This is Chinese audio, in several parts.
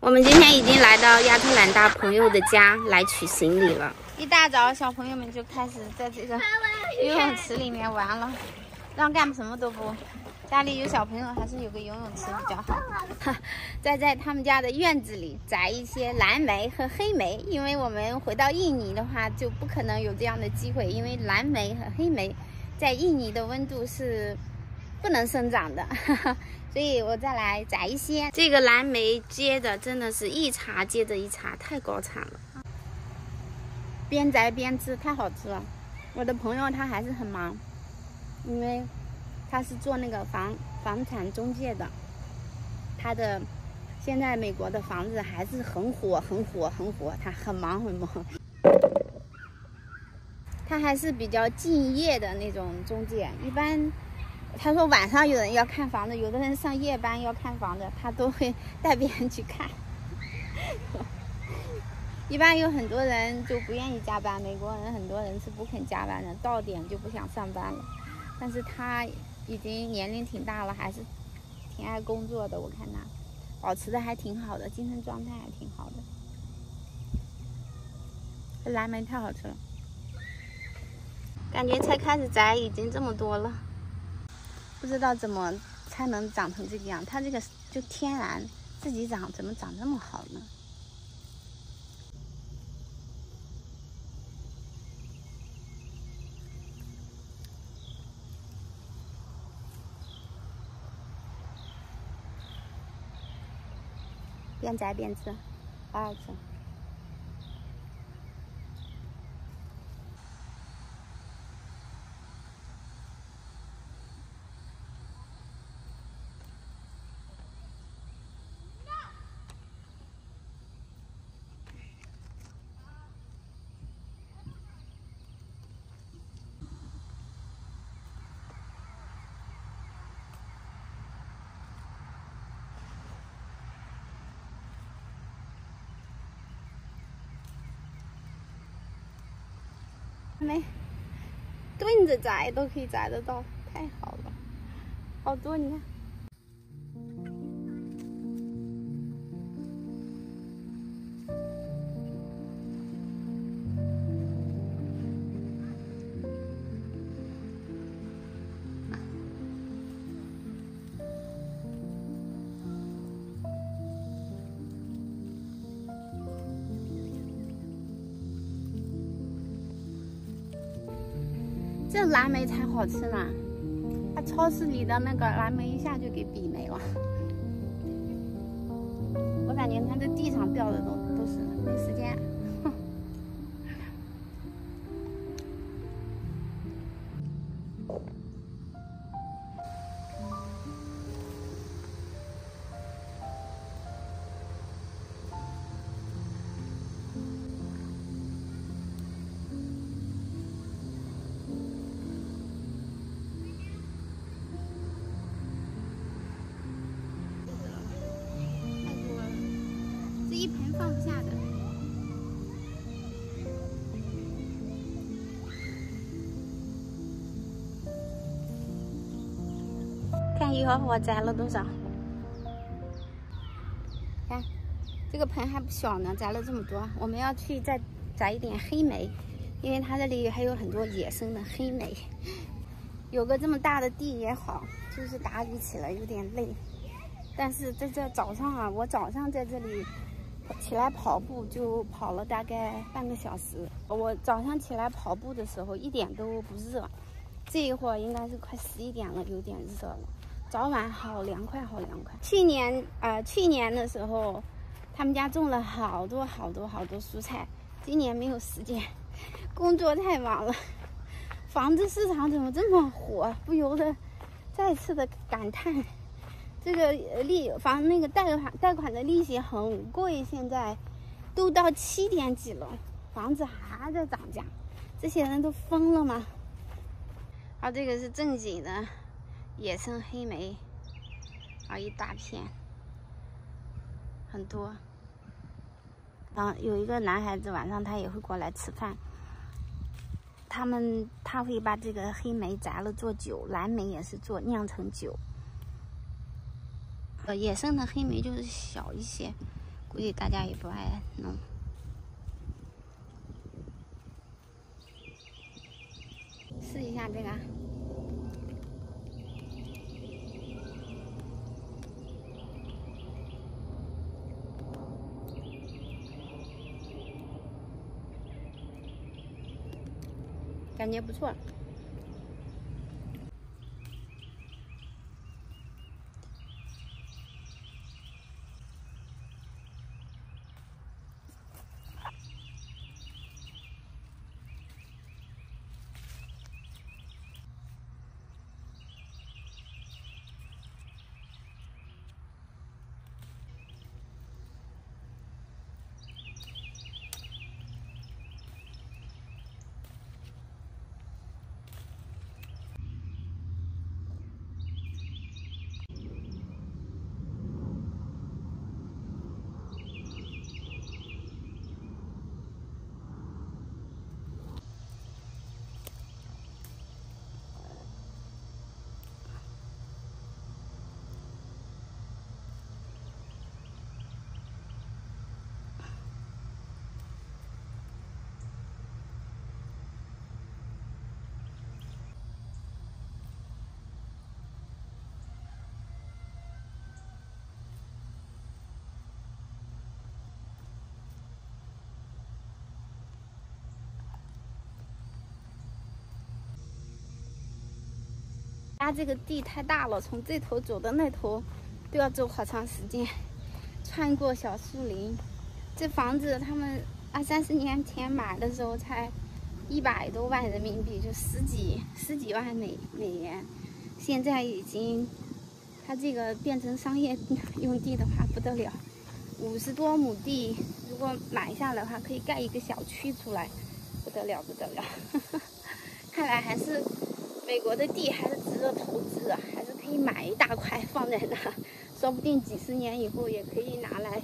我们今天已经来到亚特兰大朋友的家来取行李了。一大早，小朋友们就开始在这个游泳池里面玩了，让干什么都不。家里有小朋友，还是有个游泳池比较好。再 在他们家的院子里摘一些蓝莓和黑莓，因为我们回到印尼的话，就不可能有这样的机会，因为蓝莓和黑莓在印尼的温度是不能生长的。所以我再来摘一些。这个蓝莓结的真的是一茬接着一茬，太高产了。边摘边吃，太好吃了。我的朋友他还是很忙，因为他是做那个房房产中介的。他的现在美国的房子还是很火，很火，很火。他很忙很忙。他还是比较敬业的那种中介，一般。他说晚上有人要看房子，有的人上夜班要看房子，他都会 带别人去看。一般有很多人就不愿意加班，美国人很多人是不肯加班的，到点就不想上班了。但是他已经年龄挺大了，还是挺爱工作的。我看他保持的还挺好的，精神状态还挺好的。这蓝莓太好吃了，感觉才开始摘已经这么多了。不知道怎么才能长成这个样，它这个就天然自己长，怎么长这么好呢？边摘边吃，好好吃。没，蹲着摘都可以摘得到，太好了，好多你看。这蓝莓才好吃呢，它超市里的那个蓝莓一下就给比没了。我感觉它这地上掉的都都是没时间。看一会儿我摘了多少。看，这个盆还不小呢，摘了这么多。我们要去再摘一点黑莓，因为它这里还有很多野生的黑莓。有个这么大的地也好，就是打理起来有点累。但是在这早上啊，我早上在这里。起来跑步就跑了大概半个小时。我早上起来跑步的时候一点都不热，这一会儿应该是快十一点了，有点热了。早晚好凉快，好凉快。去年啊，去年的时候，他们家种了好多好多好多蔬菜。今年没有时间，工作太忙了。房子市场怎么这么火？不由得再次的感叹。这个利房那个贷款贷款的利息很贵，现在都到七点几了，房子还在涨价，这些人都疯了吗？啊，这个是正经的野生黑莓，啊，一大片，很多。啊，有一个男孩子晚上他也会过来吃饭，他们他会把这个黑莓摘了做酒，蓝莓也是做酿成酒。呃野生的黑莓就是小一些，估计大家也不爱弄。试一下这个，感觉不错。家这个地太大了，从这头走到那头，都要走好长时间，穿过小树林。这房子他们二三十年前买的时候才一百多万人民币，就十几十几万美美元。现在已经，它这个变成商业 用地的话不得了，五十多亩地，如果买下来的话，可以盖一个小区出来，不得了不得了。看来还是。美国的地还是值得投资，还是可以买一大块放在那，说不定几十年以后也可以拿来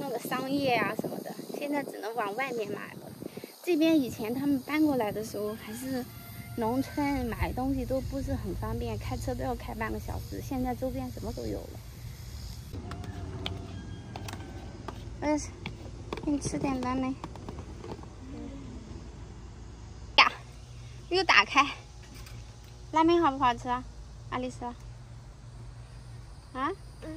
弄个商业啊什么的。现在只能往外面买了。这边以前他们搬过来的时候还是农村，买东西都不是很方便，开车都要开半个小时。现在周边什么都有了。哎，给你吃点蓝莓。呀，又打开。拉面好不好吃啊，爱丽丝？啊？嗯。